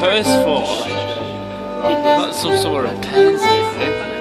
purse for? That's some sort of pansy,